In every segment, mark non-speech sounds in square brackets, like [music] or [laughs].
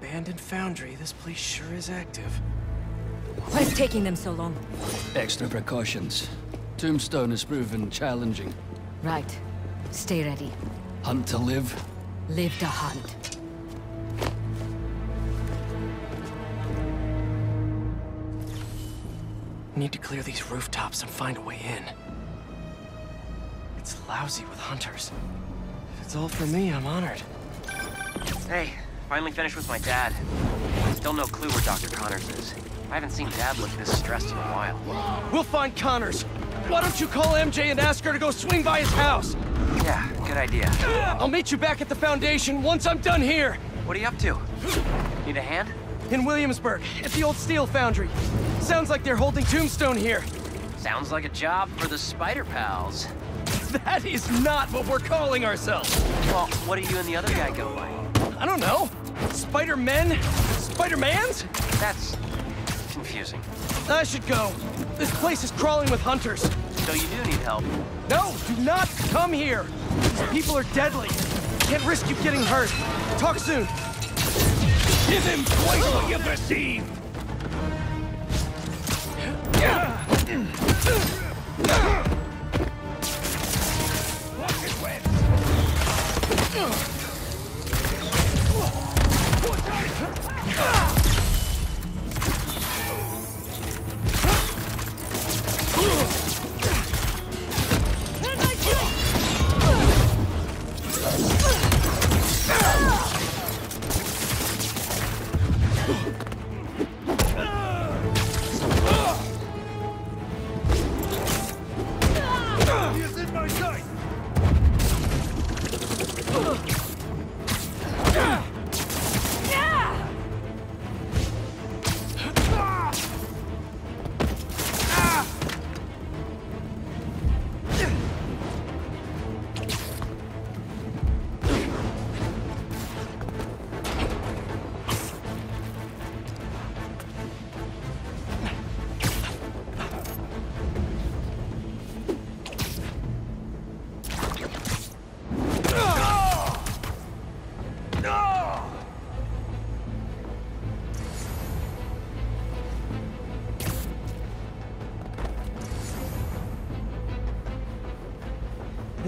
abandoned foundry, this place sure is active. What is taking them so long? Extra precautions. Tombstone has proven challenging. Right. Stay ready. Hunt to live. Live to hunt. Need to clear these rooftops and find a way in. It's lousy with hunters. If it's all for me, I'm honored. Hey, finally finished with my dad. Still no clue where Dr. Connors is. I haven't seen Dad look this stressed in a while. We'll find Connors. Why don't you call MJ and ask her to go swing by his house? Yeah, good idea. I'll meet you back at the Foundation once I'm done here. What are you up to? Need a hand? In Williamsburg, at the old steel foundry. Sounds like they're holding Tombstone here. Sounds like a job for the Spider Pals. [laughs] That is not what we're calling ourselves. Well, what do you and the other guy go by? I don't know. Spider-Men? Spider-Mans? That's confusing. I should go. This place is crawling with hunters. So you do need help. No, do not come here. These people are deadly. Can't risk you getting hurt. Talk soon. Give him twice what you perceive! Watch his webs!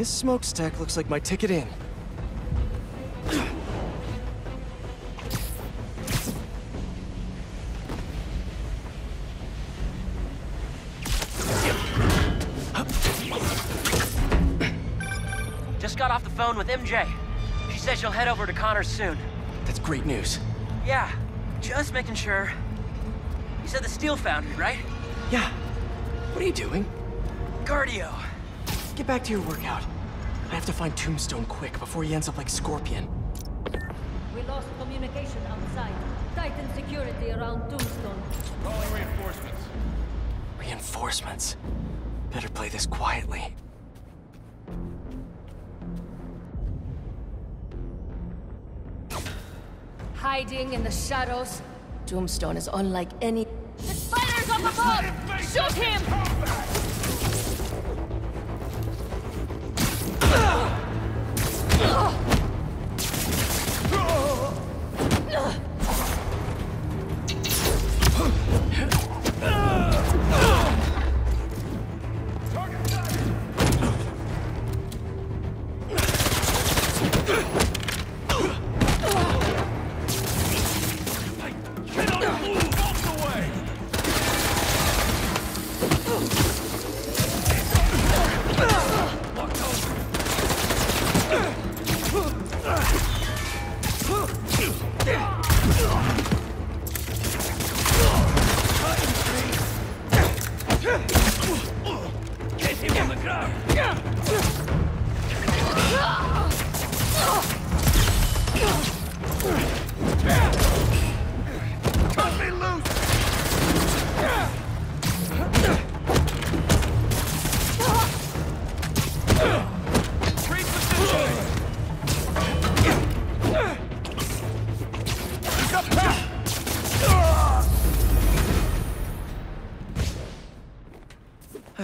This smokestack looks like my ticket in. Just got off the phone with MJ. She says she'll head over to Connors soon. That's great news. Yeah, just making sure. You said the steel foundry, right? Yeah. What are you doing? Cardio. Get back to your workout. I have to find Tombstone quick before he ends up like Scorpion. We lost communication outside. Tighten security around Tombstone. Calling reinforcements. Reinforcements. Better play this quietly. Hiding in the shadows. Tombstone is unlike any...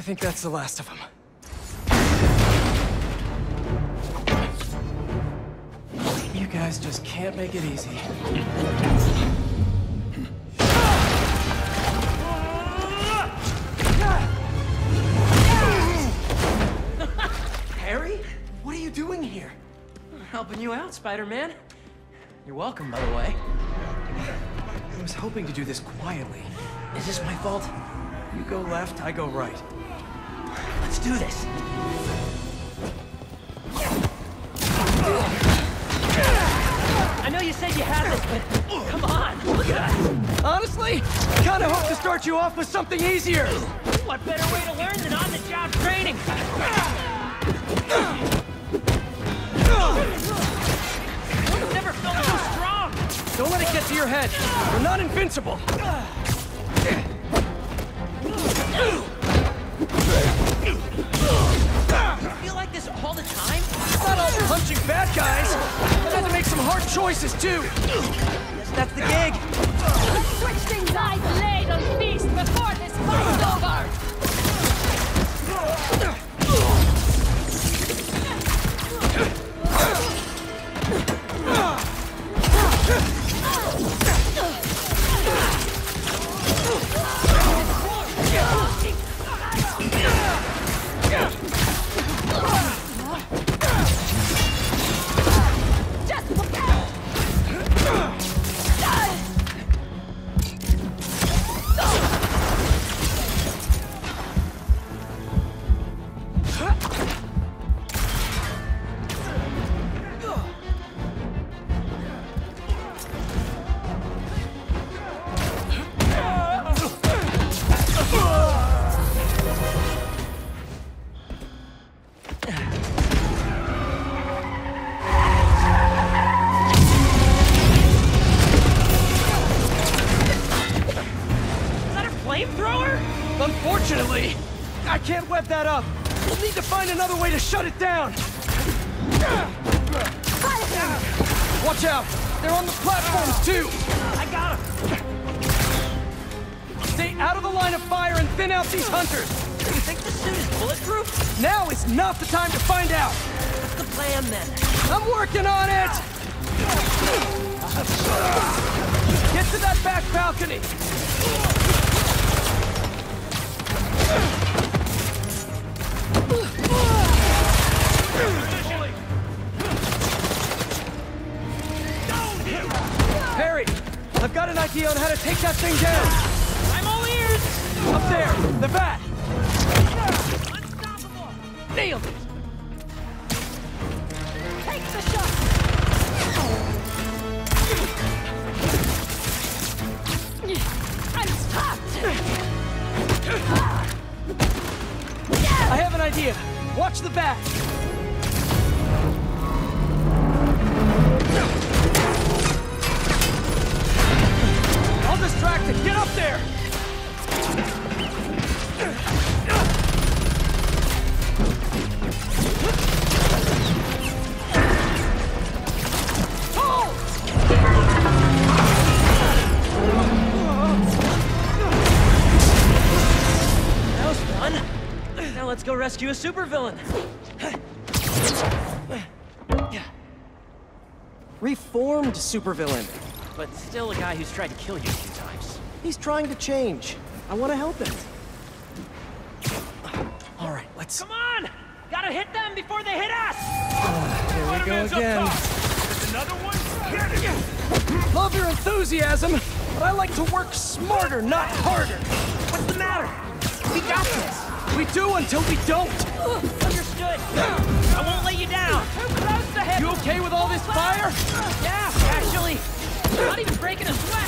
think that's the last of them. You guys guys just can't make it easy. Harry? What are you doing here? Helping you out, Spider-Man. You're welcome, by the way. I was hoping to do this quietly. Is this my fault? You go left, I go right. Let's do this. I know you said you had this, but come on, look at us. Honestly, I kinda hope to start you off with something easier. What better way to learn than on-the-job training? I've Never felt so strong. Don't let it get to your head. You're not invincible. All the time? Not all punching bad guys. You have to make some hard choices, too. Guess that's the gig. Switch things I laid on Watch out! They're on the platforms, too! I got him. Stay out of the line of fire and thin out these hunters! You think the suit is bulletproof? Now is not the time to find out! What's the plan then? I'm working on it! Get to that back balcony! I've got an idea on how to take that thing down! I'm all ears! Up there, the bat! Unstoppable! Nailed it! Take the shot! I'm stopped! I have an idea. Watch the back. Rescue a supervillain. Reformed supervillain. But still a guy who's tried to kill you a few times. He's trying to change. I want to help him. All right, let's. Come on! Gotta hit them before they hit us! Here we go again. Another one? Get it! Love your enthusiasm, but I like to work smarter, not harder. What's the matter? We got this! We do until we don't. Understood! I won't let you down! Too close to him! You okay with all this fire? Yeah, actually! Not even breaking a sweat!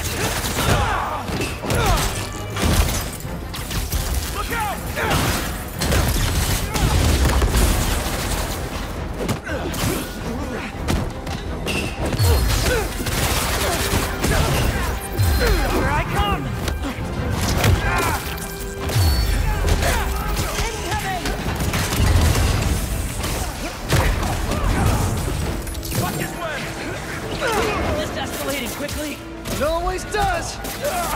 This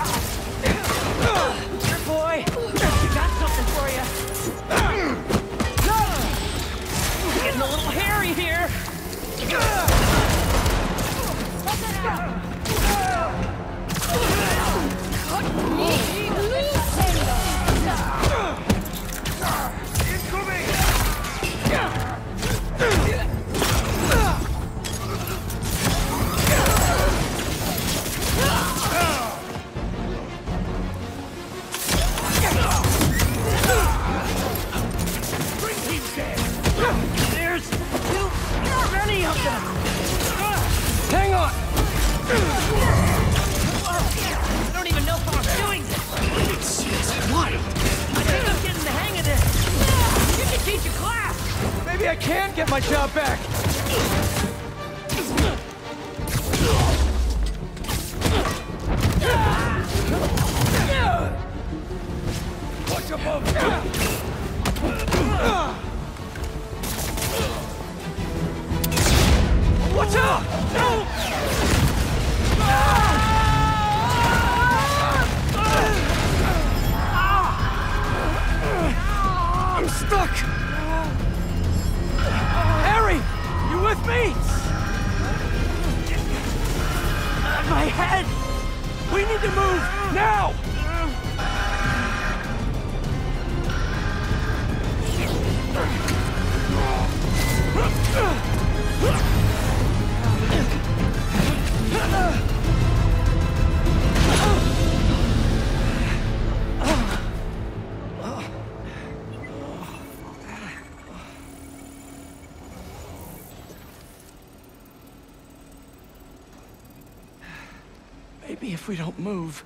move,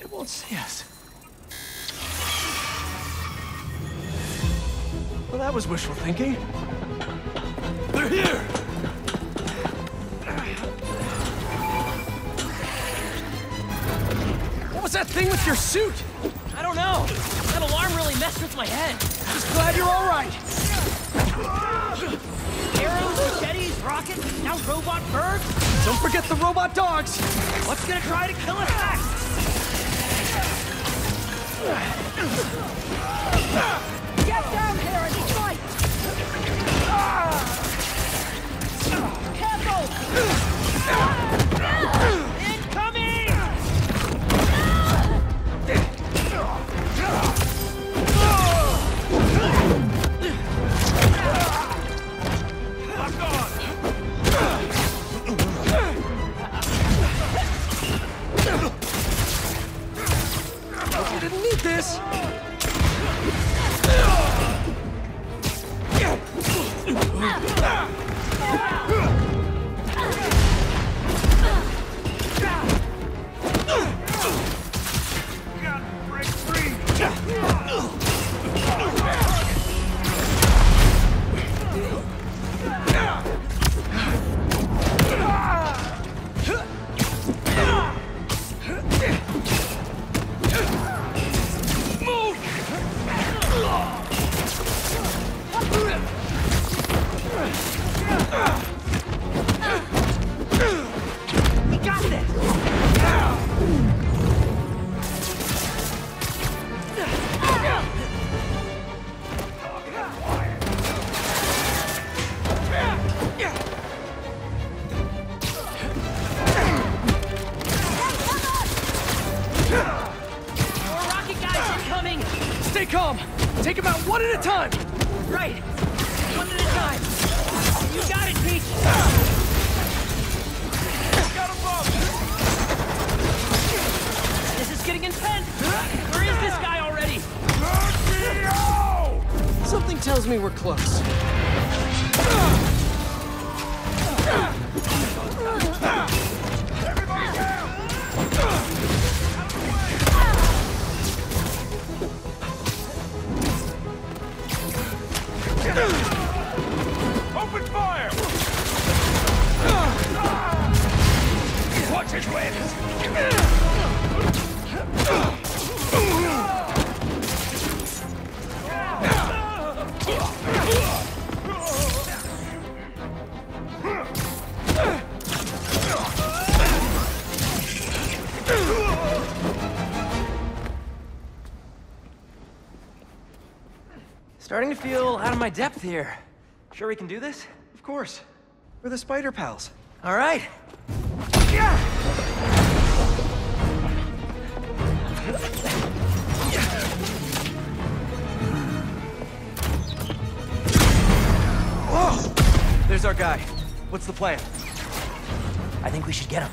it won't see us. Well, that was wishful thinking. They're here! What was that thing with your suit? I don't know. That alarm really messed with my head. Just glad you're all right. Rockets, now robot birds. Don't forget the robot dogs. What's gonna try to kill us next? Get down here and fight! Ah! Incoming! This. Feel out of my depth here. Sure we can do this? Of course. We're the Spider Pals. All right. Whoa! There's our guy. What's the plan? I think we should get him.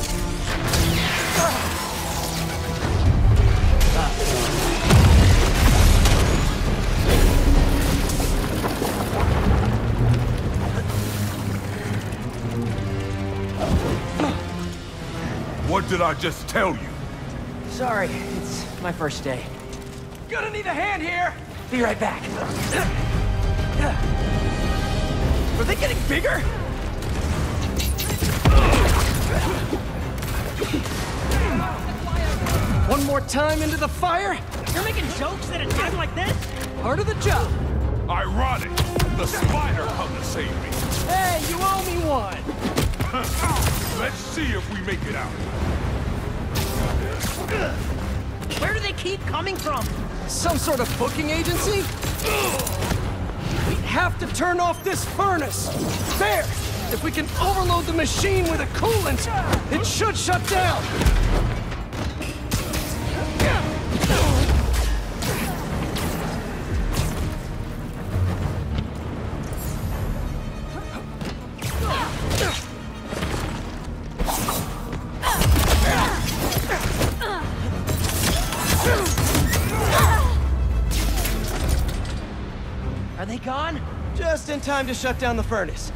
What did I just tell you? Sorry, it's my first day. Gonna need a hand here! Be right back. Are they getting bigger? One more time into the fire? You're making jokes at a time like this? Part of the job. Ironic. The spider come to save me. Hey, you owe me one. [laughs] Let's see if we make it out. Where do they keep coming from? Some sort of booking agency? We have to turn off this furnace. There! If we can overload the machine with a coolant, it should shut down. In time to shut down the furnace.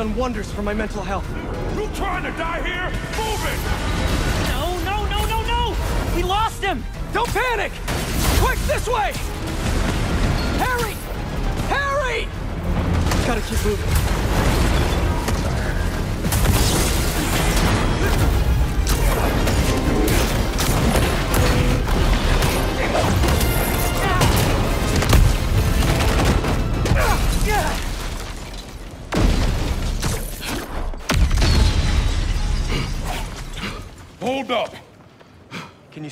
Done wonders for my mental health. You trying to die here? Move it! No, no, no, no, no! We lost him! Don't panic! Quick, this way! Harry! Harry! Gotta keep moving.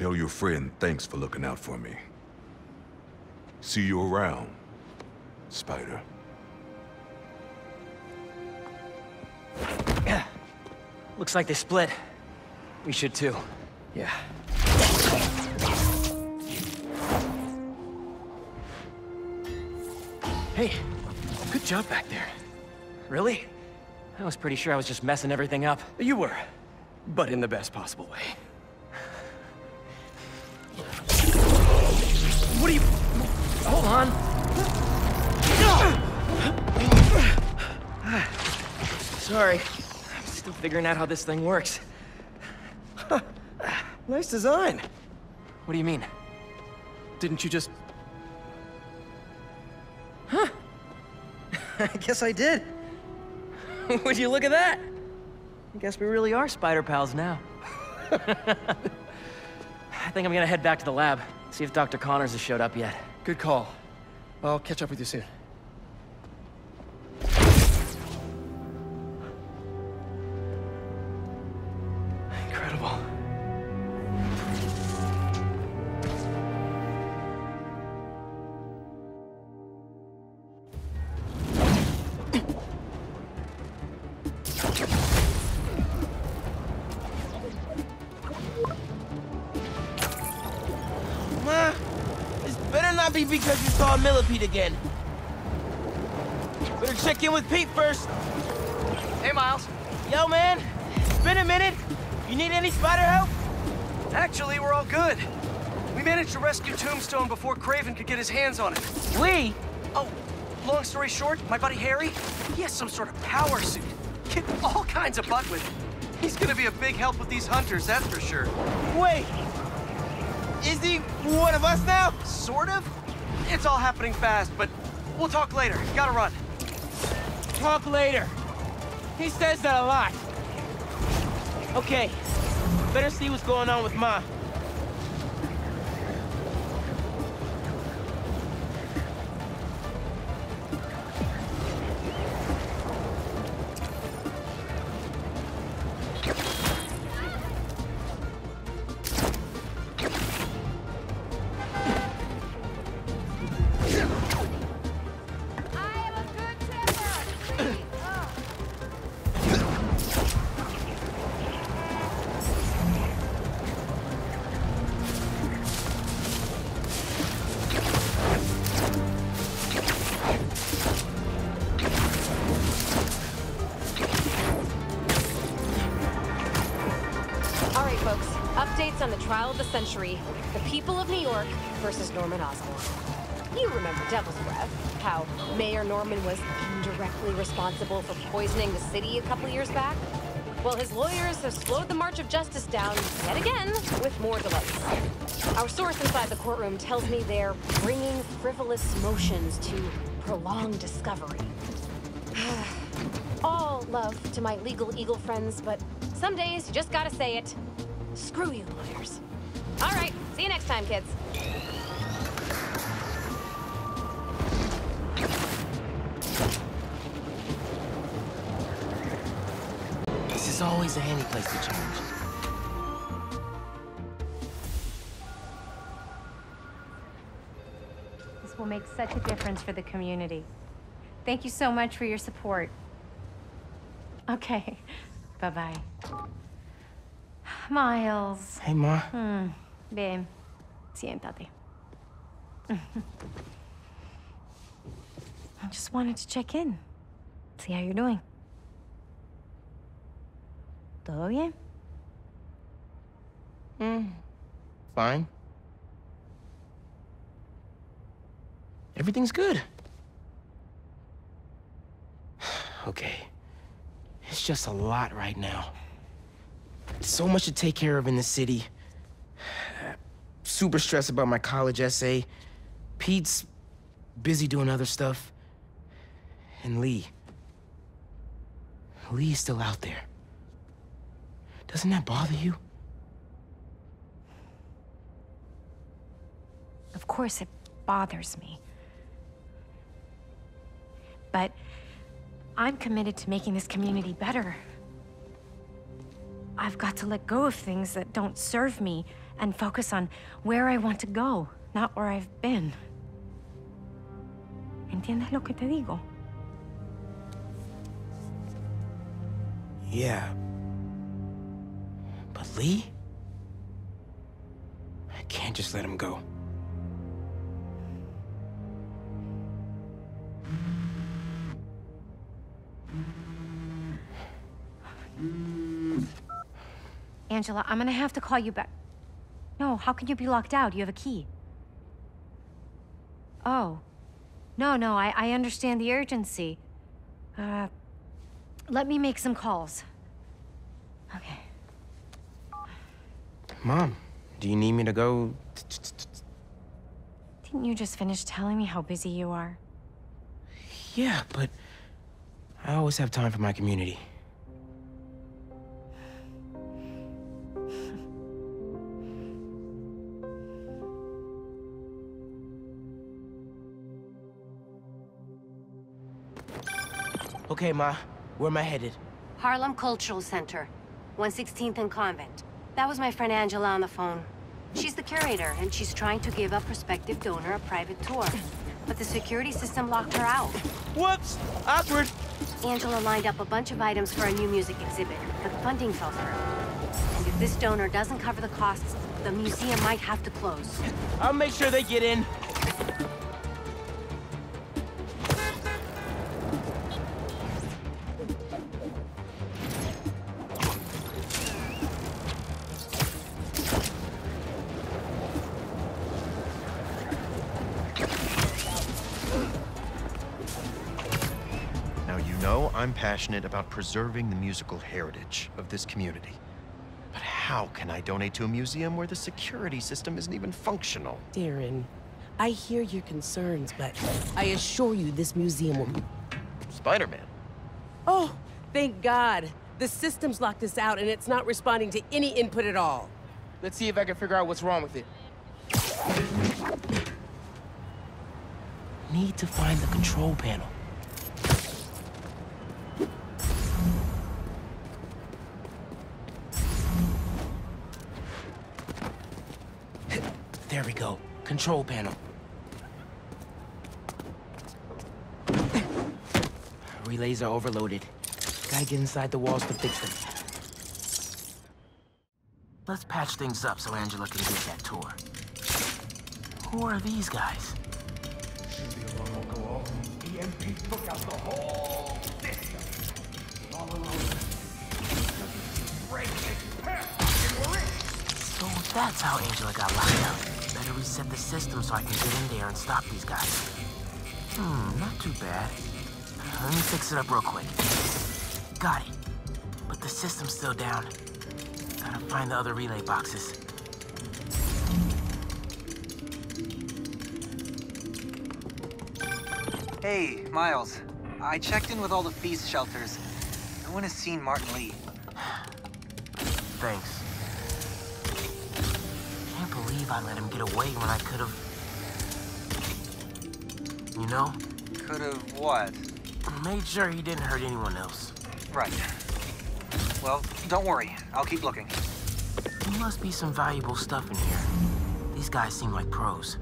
Tell your friend thanks for looking out for me. See you around, Spider. [clears throat] Looks like they split. We should too. Yeah. Hey, good job back there. Really? I was pretty sure I was just messing everything up. You were. But in the best possible way. What are you... Hold on. Sorry. I'm still figuring out how this thing works. [laughs] Nice design. What do you mean? Didn't you just... Huh. [laughs] I guess I did. [laughs] Would you look at that? I guess we really are spider pals now. I think I'm gonna head back to the lab, see if Dr. Connors has showed up yet. Good call. I'll catch up with you soon. Good. We managed to rescue Tombstone before Kraven could get his hands on it. We? Oh, long story short, my buddy Harry, he has some sort of power suit. Get all kinds of butt with it. He's gonna be a big help with these hunters, that's for sure. Wait. Is he one of us now? Sort of? It's all happening fast, but we'll talk later. Gotta run. Talk later. He says that a lot. Okay. Better see what's going on with Ma. Norman Osborn. You remember Devil's Breath, how Mayor Norman was indirectly responsible for poisoning the city a couple years back? Well, his lawyers have slowed the march of justice down yet again with more delays. Our source inside the courtroom tells me they're bringing frivolous motions to prolong discovery. [sighs] All love to my legal eagle friends, but some days you just gotta say it. Screw you, lawyers. All right, see you next time, kids. This is always a handy place to change. This will make such a difference for the community. Thank you so much for your support. Okay, [laughs] bye-bye. Miles. Hey, Ma. Hmm. Ven, siéntate. [laughs] I just wanted to check in. See how you're doing. ¿Todo bien? Hmm. Fine. Everything's good. [sighs] okay. It's just a lot right now. So much to take care of in the city. [sighs] super stressed about my college essay. Pete's busy doing other stuff. And Lee. Lee's still out there. Doesn't that bother you? Of course it bothers me. But I'm committed to making this community better. I've got to let go of things that don't serve me and focus on where I want to go, not where I've been. ¿Entiendes lo que te digo? Yeah. But Lee? I can't just let him go. Angela, I'm gonna have to call you back. No, how can you be locked out? You have a key. Oh. No, no, I, I understand the urgency. Uh, let me make some calls. Okay. Mom, do you need me to go? Didn't you just finish telling me how busy you are? Yeah, but I always have time for my community. Okay, Ma. Where am I headed? Harlem Cultural Center, 116th and Convent. That was my friend Angela on the phone. She's the curator, and she's trying to give a prospective donor a private tour. But the security system locked her out. Whoops! Awkward! Angela lined up a bunch of items for a new music exhibit, but funding fell through. And if this donor doesn't cover the costs, the museum might have to close. I'll make sure they get in. Passionate about preserving the musical heritage of this community. But how can I donate to a museum where the security system isn't even functional? Darren, I hear your concerns, but I assure you this museum will... Spider-Man. Oh, thank God. The system's locked us out and it's not responding to any input at all. Let's see if I can figure out what's wrong with it. Need to find the control panel. Control panel. Relays are overloaded. Gotta get inside the walls to fix them. Let's patch things up so Angela can get that tour. Who are these guys? EMP took out the whole system. All alone. Break in. So that's how Angela got locked out. Better reset the system so I can get in there and stop these guys. Hmm, not too bad. Let me fix it up real quick. Got it. But the system's still down. Gotta find the other relay boxes. Hey, Miles. I checked in with all the feast shelters. No one has seen Martin Lee. [sighs] Thanks. Believe I let him get away when I could have. You know? Could have what? Made sure he didn't hurt anyone else. Right. Well, don't worry. I'll keep looking. There must be some valuable stuff in here. These guys seem like pros.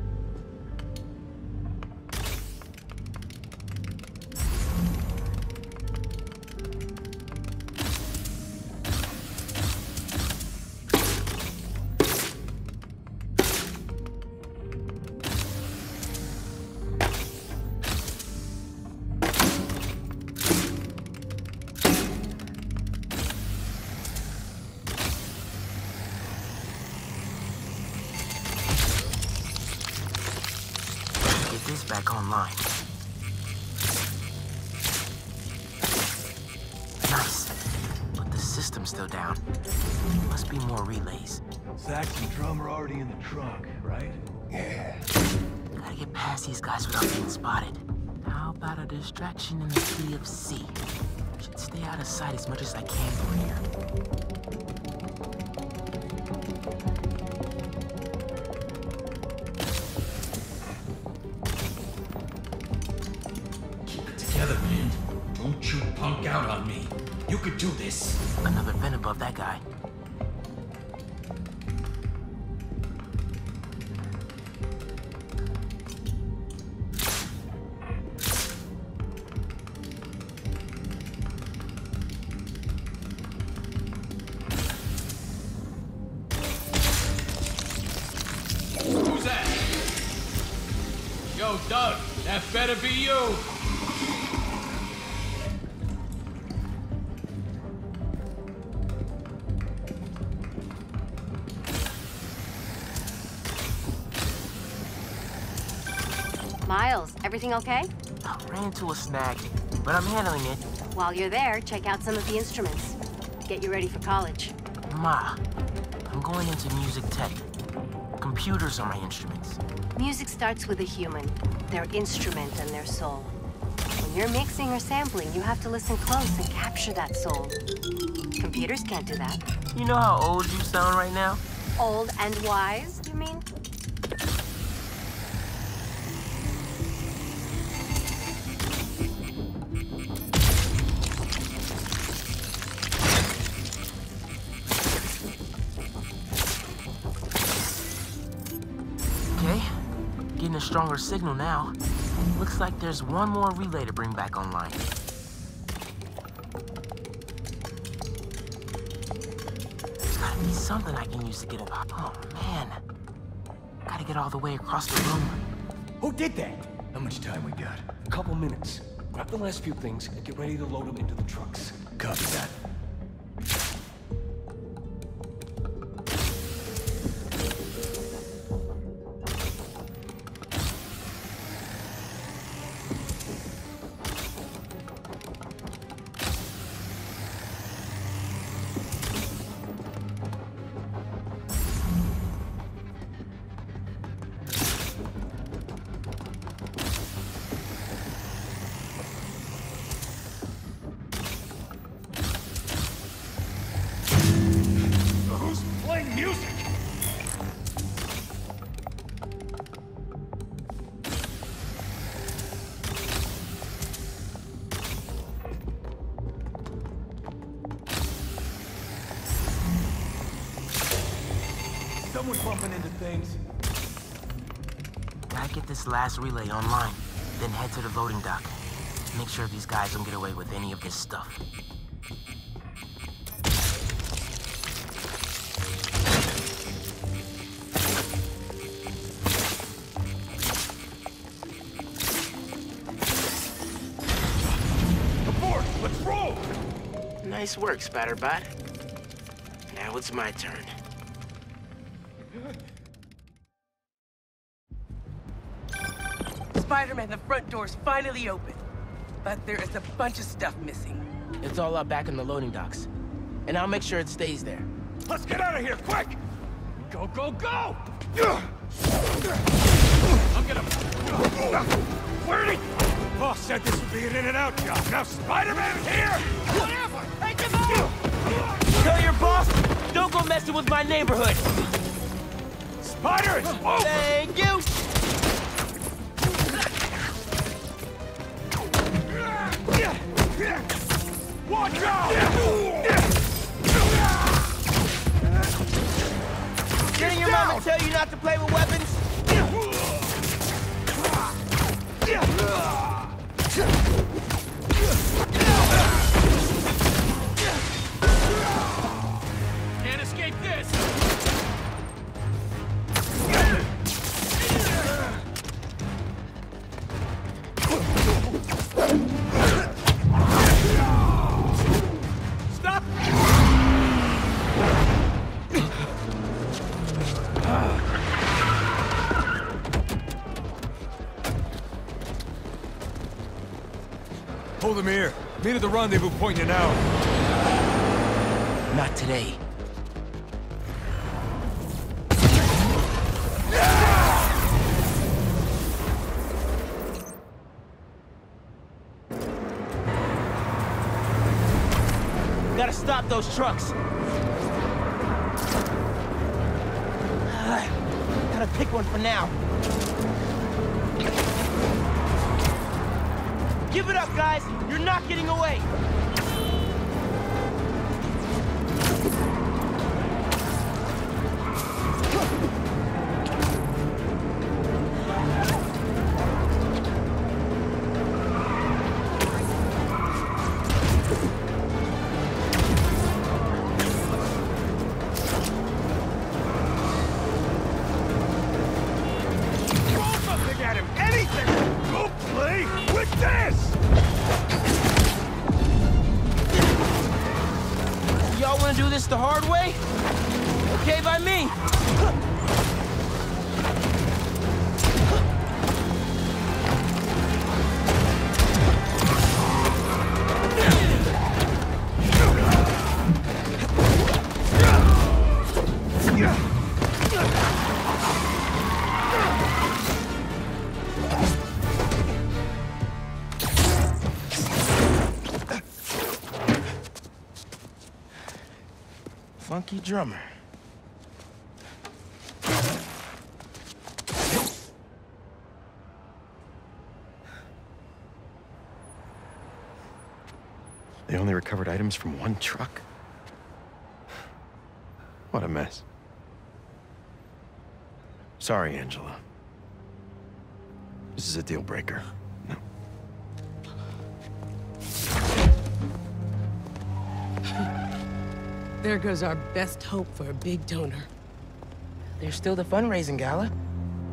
You. Miles, everything okay? I Ran into a snag, but I'm handling it. While you're there, check out some of the instruments. Get you ready for college. Ma, I'm going into music tech. Computers are my instruments. Music starts with a human, their instrument and their soul. When you're mixing or sampling, you have to listen close and capture that soul. Computers can't do that. You know how old you sound right now? Old and wise, signal now. Looks like there's one more relay to bring back online. There's gotta be something I can use to get it. Oh, man. Gotta get all the way across the room. Who did that? How much time we got? A couple minutes. Grab the last few things and get ready to load them into the trucks. Copy that. Last relay online, then head to the loading dock. Make sure these guys don't get away with any of this stuff. Aboard! Let's roll! Nice work, Spatterbot. Now it's my turn. Spider-Man, the front door's finally open. But there is a bunch of stuff missing. It's all up back in the loading docks. And I'll make sure it stays there. Let's get out of here, quick! Go, go, go! I'm gonna... Where'd he... Boss said this would be an in-and-out job. Now Spider-Man's here! Whatever! Hey, Tell your boss, don't go messing with my neighborhood. Spider, it's over! Thank you. Watch out! Didn't your mama tell you not to play with weapons? near the rendezvous point you now. Not today. Gotta stop those trucks. Gotta pick one for now. Give it up, guys! You're not getting away! Throw something at him! Anything! Go play with this! Do this the hard way? Okay by me. Drummer. They only recovered items from one truck? What a mess. Sorry, Angela. This is a deal breaker. There goes our best hope for a big donor. There's still the fundraising gala.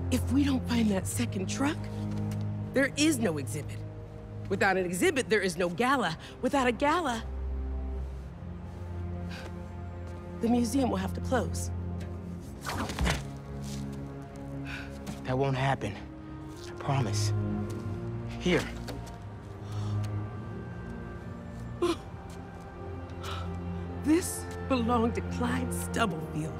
If we don't find that second truck, there is no exhibit. Without an exhibit, there is no gala. Without a gala, the museum will have to close. That won't happen. I promise. Here. [gasps] This belonged to Clyde Stubblefield.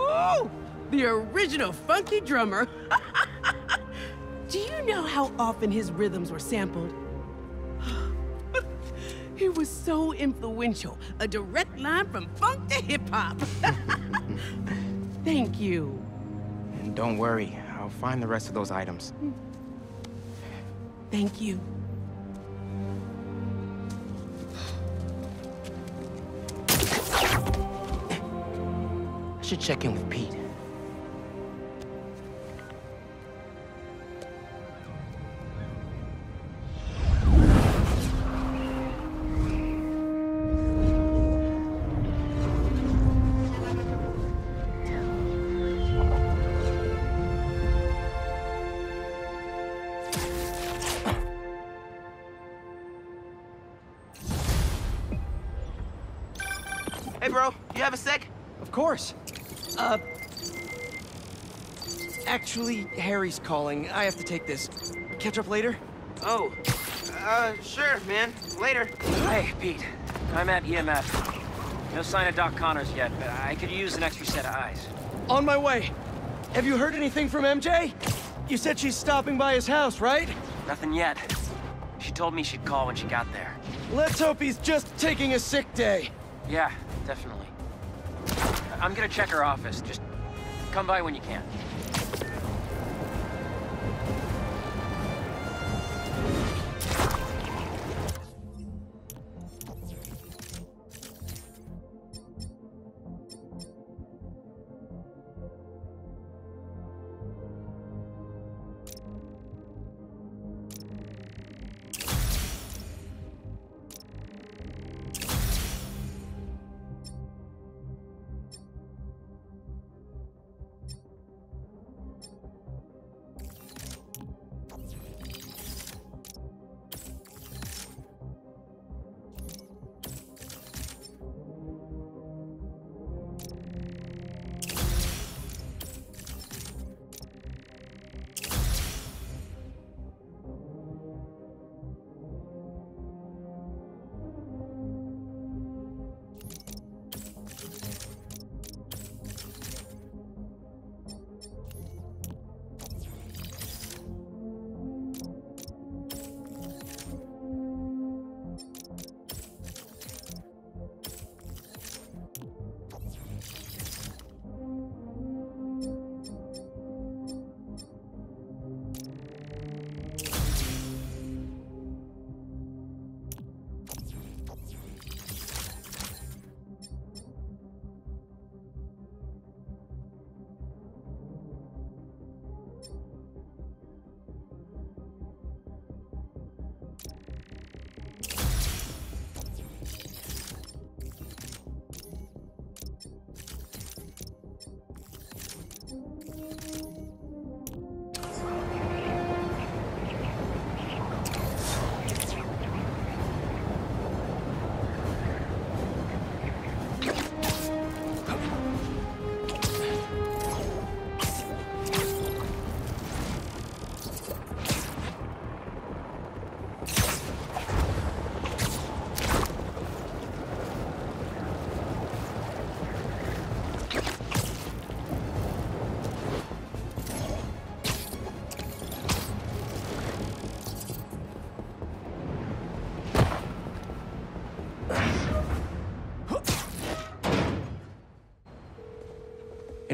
Ooh! The original funky drummer. [laughs] Do you know how often his rhythms were sampled? [sighs] he was so influential. A direct line from funk to hip hop. [laughs] Thank you. And don't worry, I'll find the rest of those items. Thank you. Should check in with Pete. Hey, bro, you have a sec? Of course. Uh... Actually, Harry's calling. I have to take this. Catch up later? Oh, uh, sure, man. Later. Hey, Pete. I'm at EMF. No sign of Doc Connors yet, but I could use an extra set of eyes. On my way. Have you heard anything from MJ? You said she's stopping by his house, right? Nothing yet. She told me she'd call when she got there. Let's hope he's just taking a sick day. Yeah, definitely. I'm gonna check her office. Just come by when you can.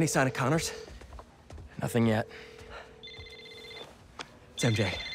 Any sign of Connors? Nothing yet. It's MJ.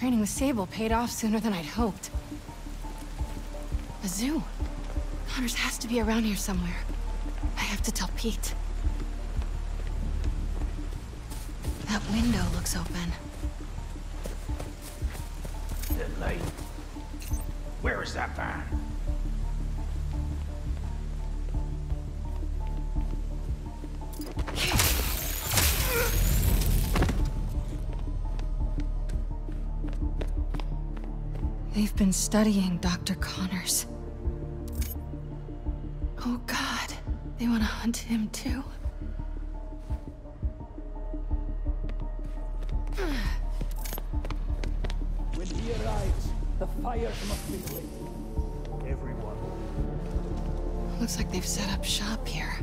Training with Sable paid off sooner than I'd hoped. A zoo. Connors has to be around here somewhere. I have to tell Pete. That window looks open. The light. Where is that man? Been studying Dr. Connors. Oh god, they want to hunt him too? When he arrives, the fires must be lit. Everyone. Looks like they've set up shop here.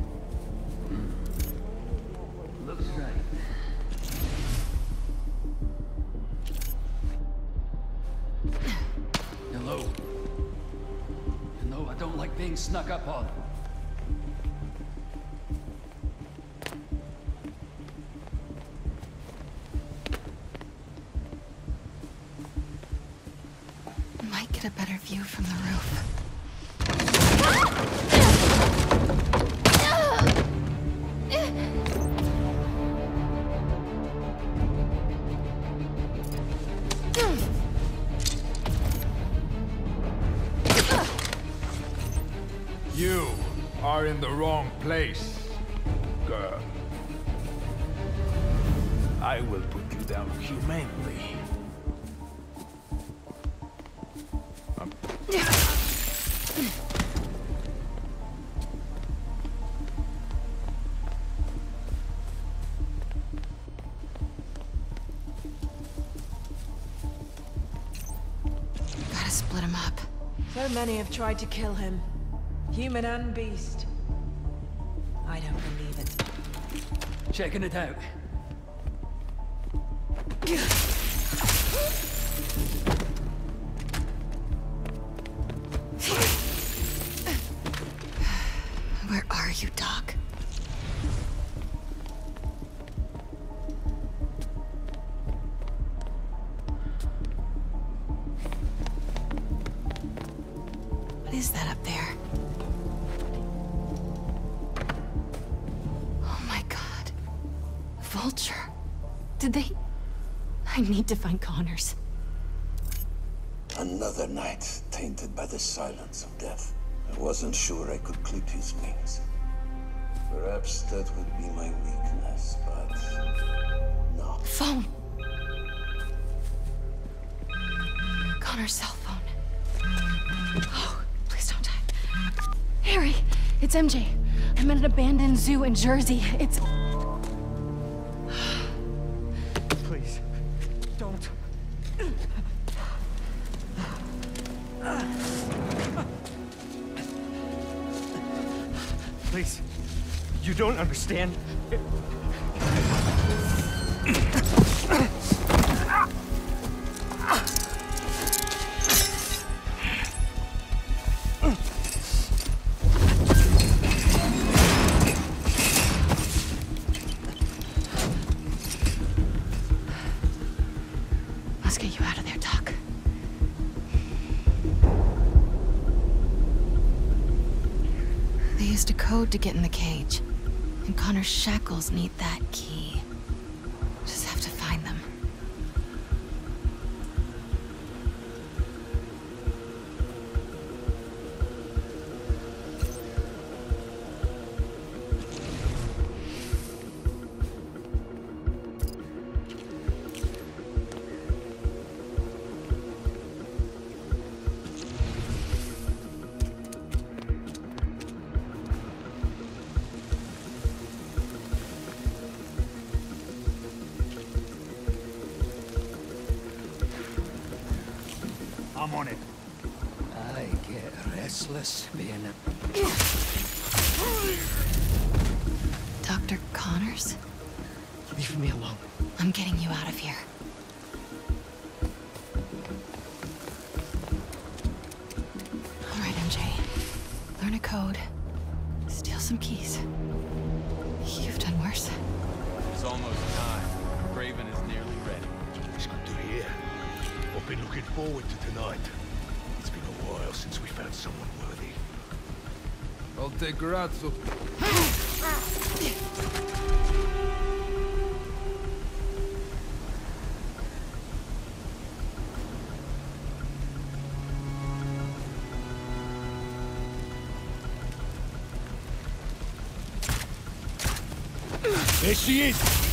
Snuck up on. Many have tried to kill him. Human and beast. I don't believe it. Checking it out. I need to find Connors. Another night tainted by the silence of death. I wasn't sure I could clip his wings. Perhaps that would be my weakness, but no. Phone. Connors' cell phone. Oh, please don't die. Harry, it's MJ. I'm at an abandoned zoo in Jersey. It's... don't understand. Let's get you out of there, Doc. They used a code to get in the her shackles need that key. Грацу. Здесь есть!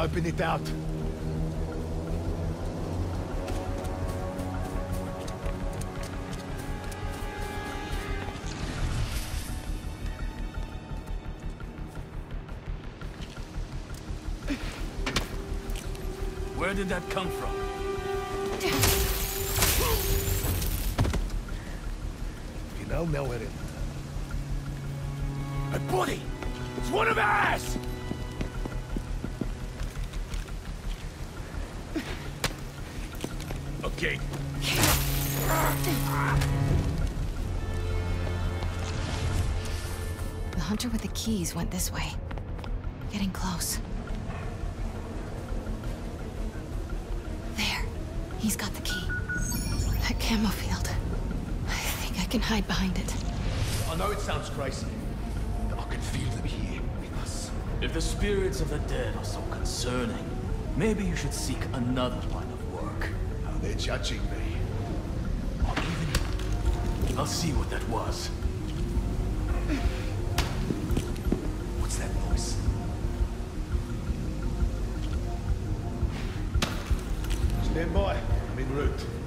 open it out. Where did that come from? always went this way. Getting close. There. He's got the key. That camo field. I think I can hide behind it. I know it sounds crazy, but I can feel them here with us. If the spirits of the dead are so concerning, maybe you should seek another line of work. Now they're judging me. I'll, I'll see what that was. Stand by. I'm in route.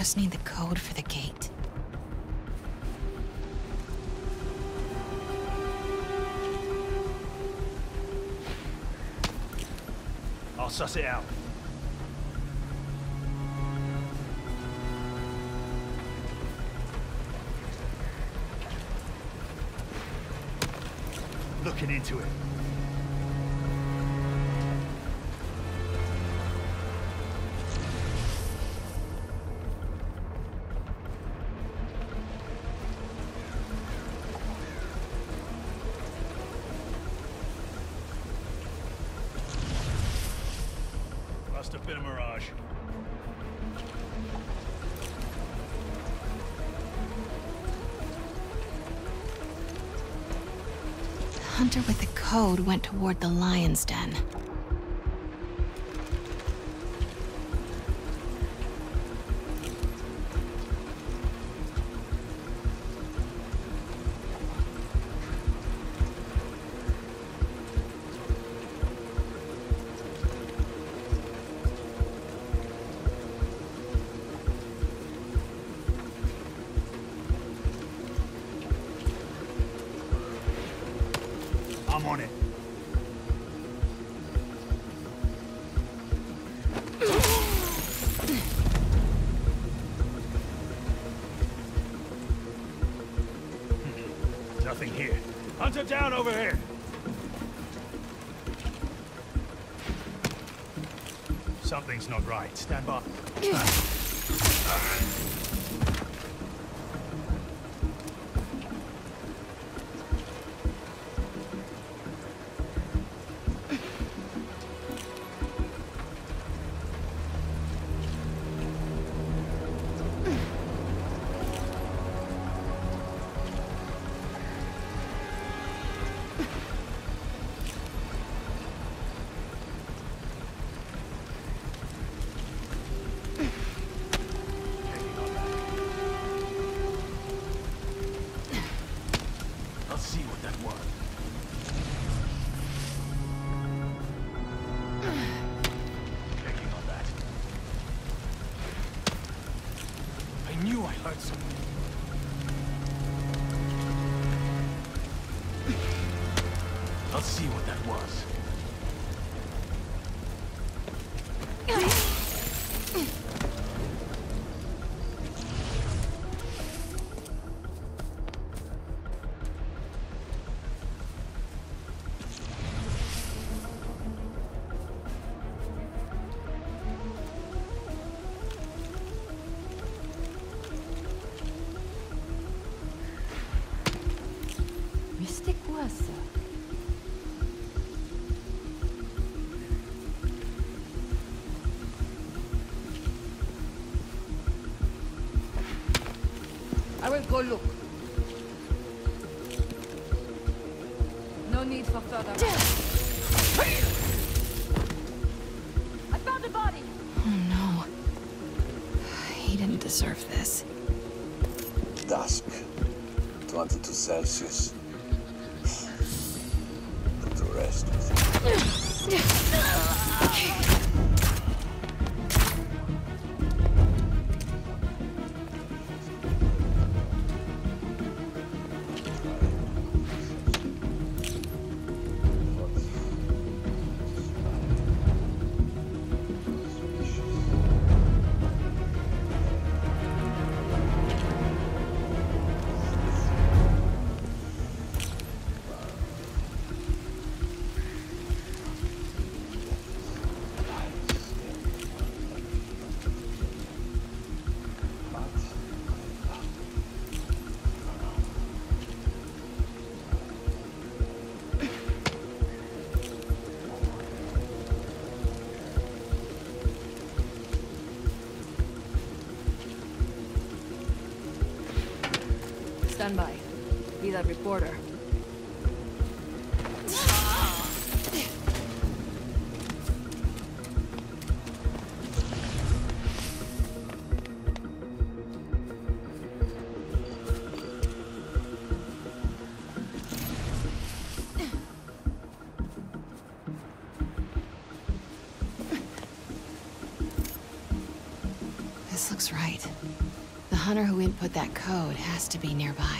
Just need the code for the gate. I'll suss it out. Must have been a mirage. Hunter with the code went toward the lion's den. Something's not right. Stand by. [laughs] I look. Stand by. Be that reporter. This looks right. The hunter who input that code has to be nearby.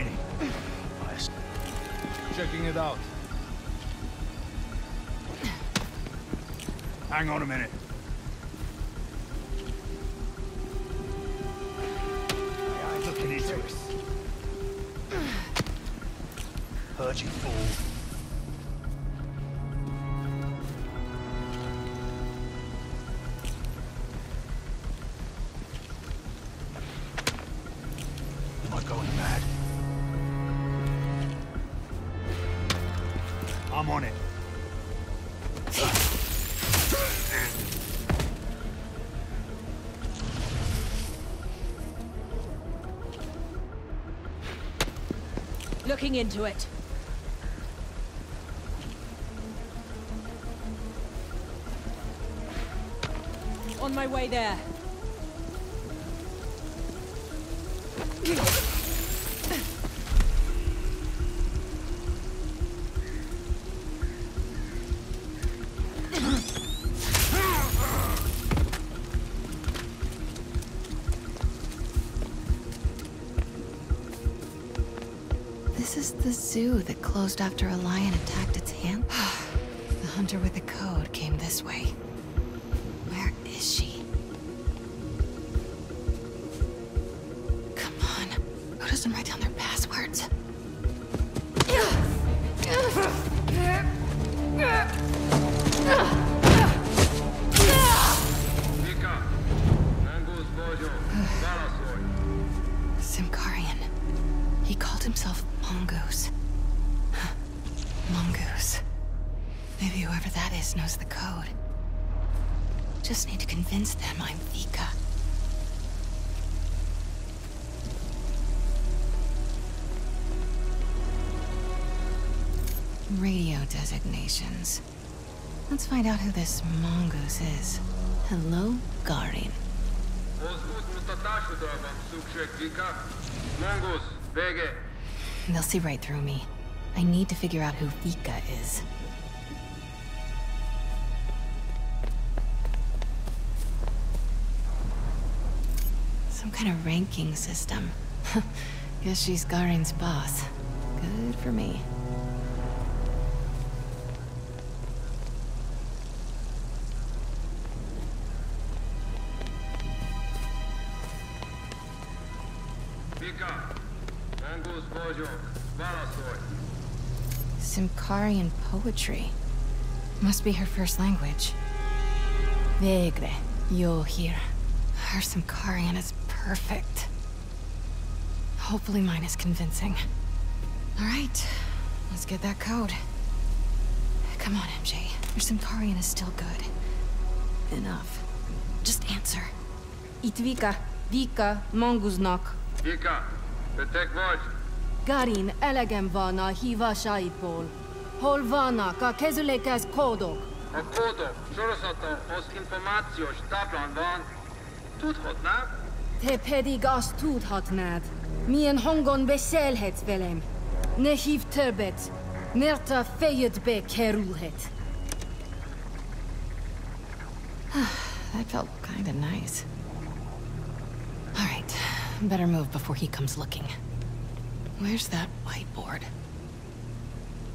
Training, Checking it out. Hang on a minute. Yeah, looking into it. Heard you, fool. Looking into it. On my way there. Closed after a lion attacked find out who this Mongoose is. Hello, Garin. They'll see right through me. I need to figure out who Vika is. Some kind of ranking system. [laughs] Guess she's Garin's boss. Good for me. Symkarian poetry. Must be her first language. Vegre, you'll hear. Her Symkarian is perfect. Hopefully mine is convincing. Alright, let's get that code. Come on, MJ. Your Symkarian is still good. Enough. Just answer. Itvika, Vika, Monguznak. Vika, te tek vagy? Garin, elegem van a hívásaiból. Hol vannak a kezülékes kódok? A kódok sorozatokhoz információs táblán van. Tudhatnák? Te pedig azt tudhatnád. Milyen hangon beszélhetsz velem. Ne hív többet, mert a fejedbe kerülhet. [sighs] that felt kinda nice. Alright, better move before he comes looking. Where's that whiteboard?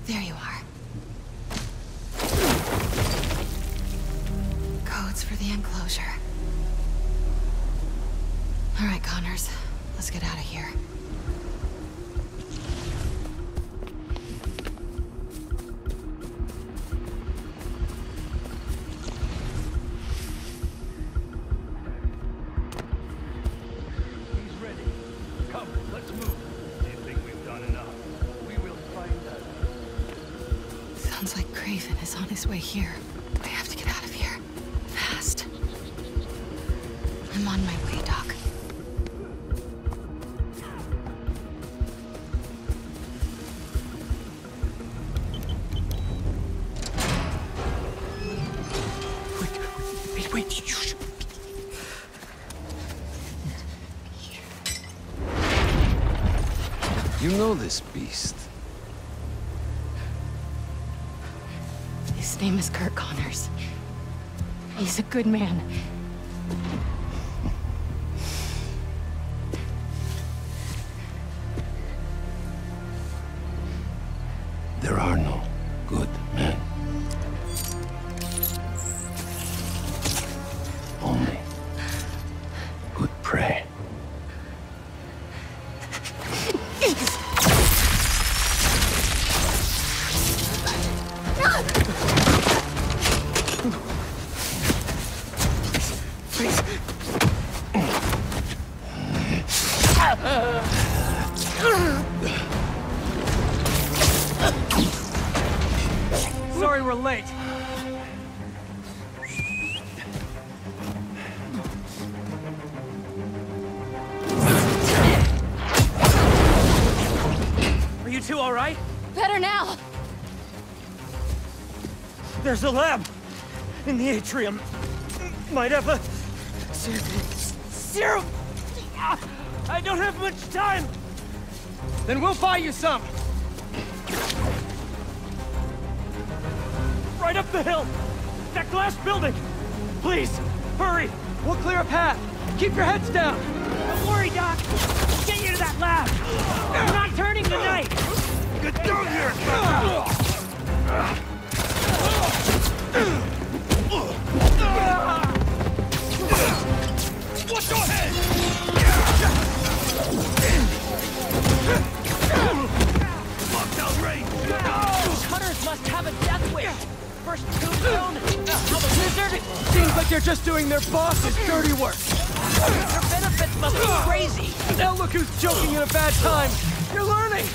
There you are. Codes for the enclosure. Alright, Connors. Let's get out of here. good man. There are no good men. a lab in the atrium. Might have a serum. I don't have much time. Then we'll buy you some. Right up the hill. That glass building. Please, hurry. We'll clear a path. Keep your heads down. Don't worry, Doc. We'll get you to that lab. We're not turning tonight. Get down here! Seems like they're just doing their boss's dirty work. Their benefits must be crazy. Now look who's joking in a bad time. You're learning.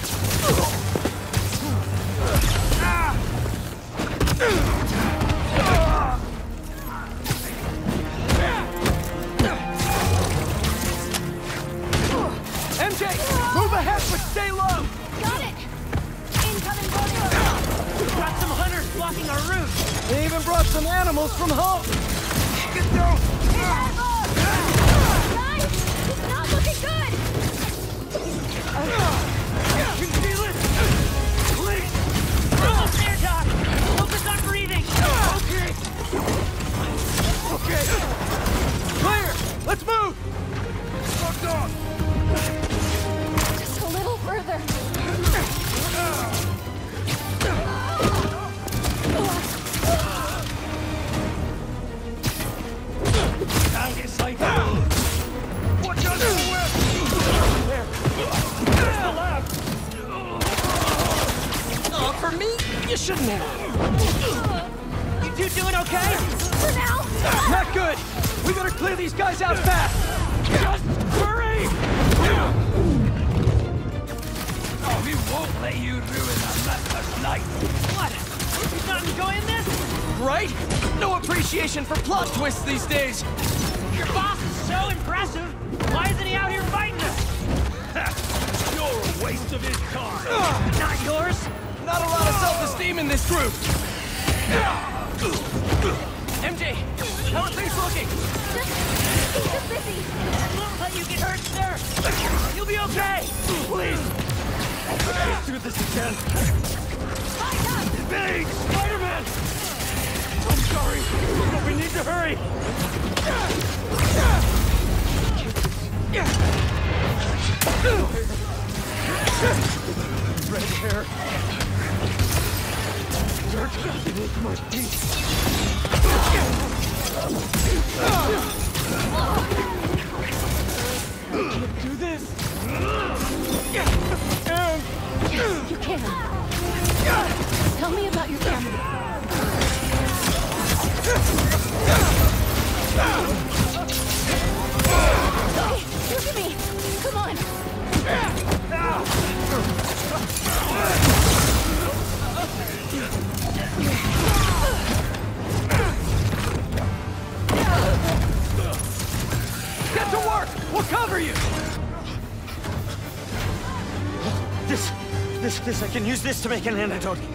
I can use this to make an antidote.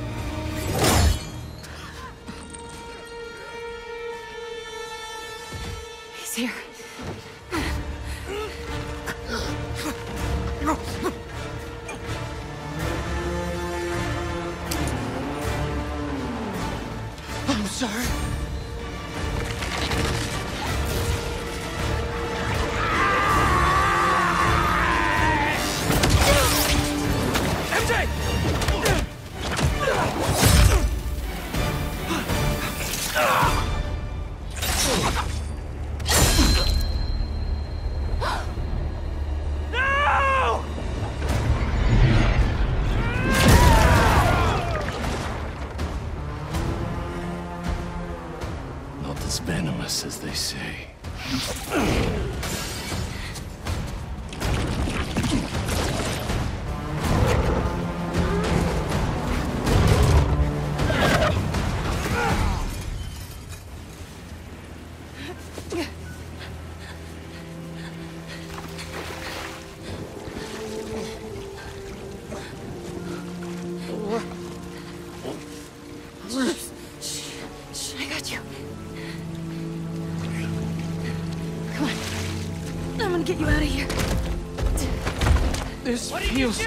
feels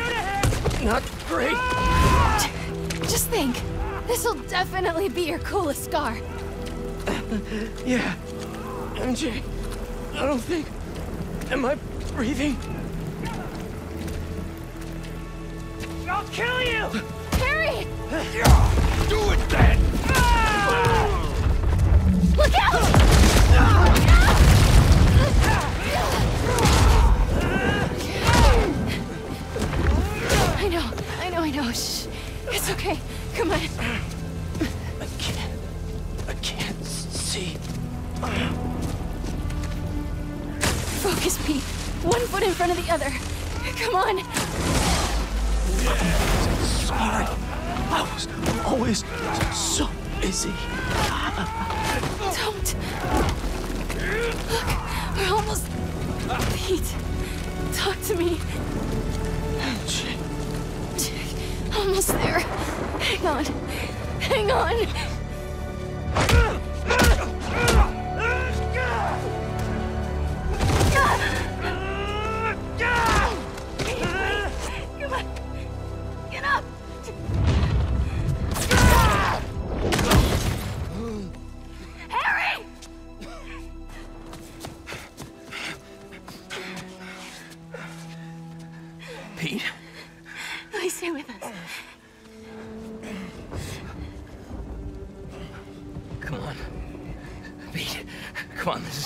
not great. Ah! Just think, this'll definitely be your coolest scar. [laughs] yeah. MJ, I don't think... Am I breathing?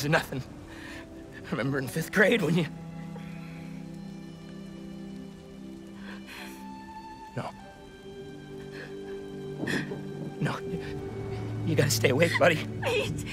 is nothing. Remember in fifth grade when you... No. No. You, you gotta stay awake, buddy. Wait.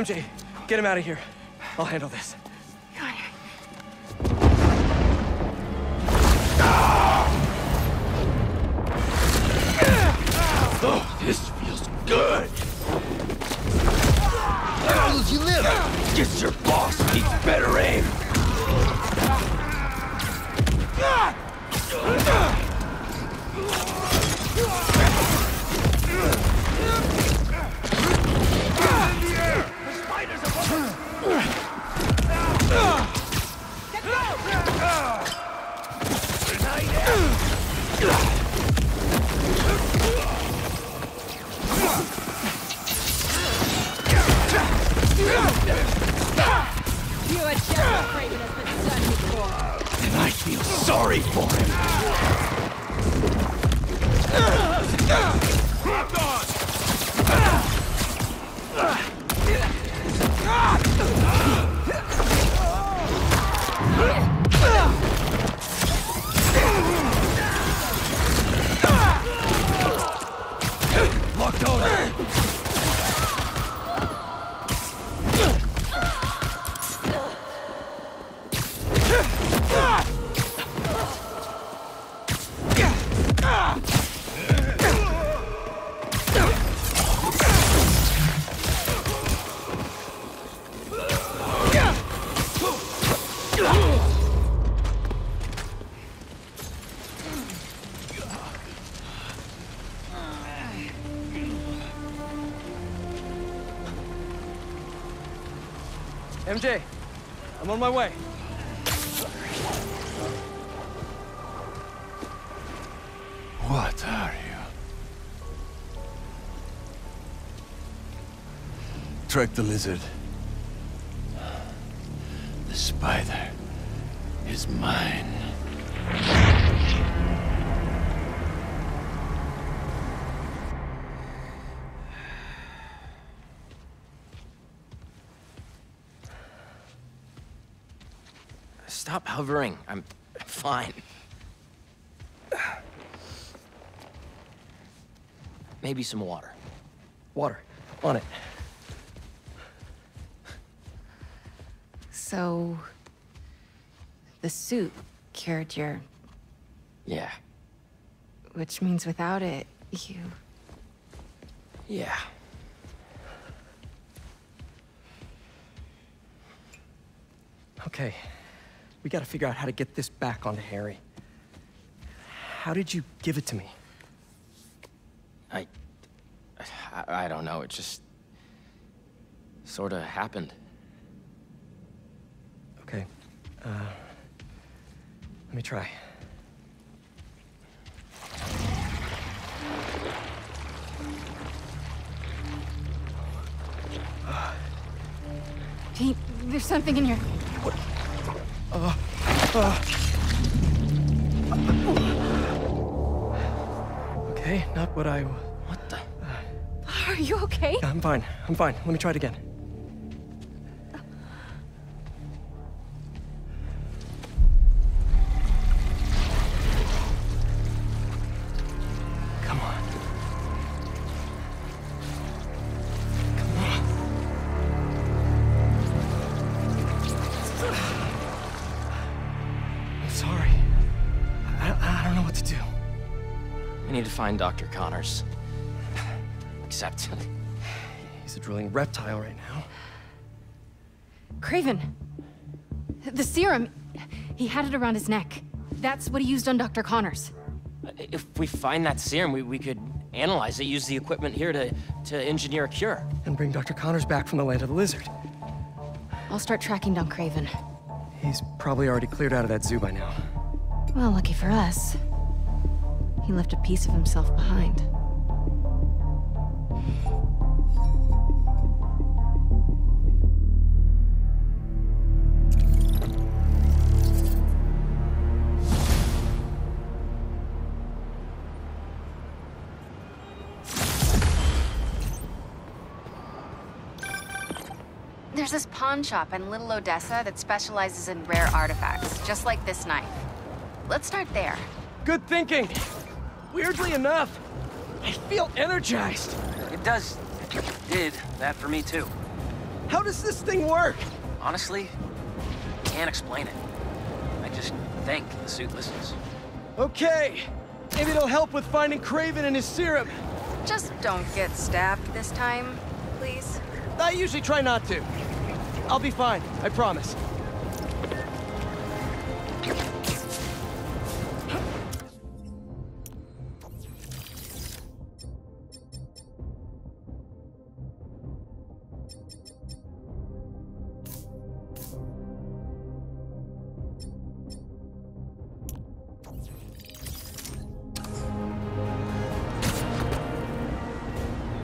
MJ, get him out of here. I'll handle this. And I feel sorry for him. Locked my way. What are you? Track the lizard. Hovering. I'm fine. Maybe some water. Water. On it. So... The suit cured your... Yeah. Which means without it, you... Yeah. Okay. We gotta figure out how to get this back onto Harry. How did you give it to me? I... I, I don't know. It just... Sort of happened. Okay. Uh... Let me try. Pete, there's something in here. Uh, uh. Okay, not what I... What the... Are you okay? I'm fine. I'm fine. Let me try it again. Find Dr. Connors. Except... He's a drilling reptile right now. Kraven. The serum. He had it around his neck. That's what he used on Dr. Connors. If we find that serum, we, we could analyze it, use the equipment here to, to engineer a cure. And bring Dr. Connors back from the land of the lizard. I'll start tracking down Kraven. He's probably already cleared out of that zoo by now. Well, lucky for us. He left a piece of himself behind. There's this pawn shop in Little Odessa that specializes in rare artifacts, just like this knife. Let's start there. Good thinking. Weirdly enough, I feel energized. It does... did that for me too. How does this thing work? Honestly, can't explain it. I just think the suit listens. Okay. Maybe it'll help with finding Kraven and his serum. Just don't get stabbed this time, please. I usually try not to. I'll be fine, I promise.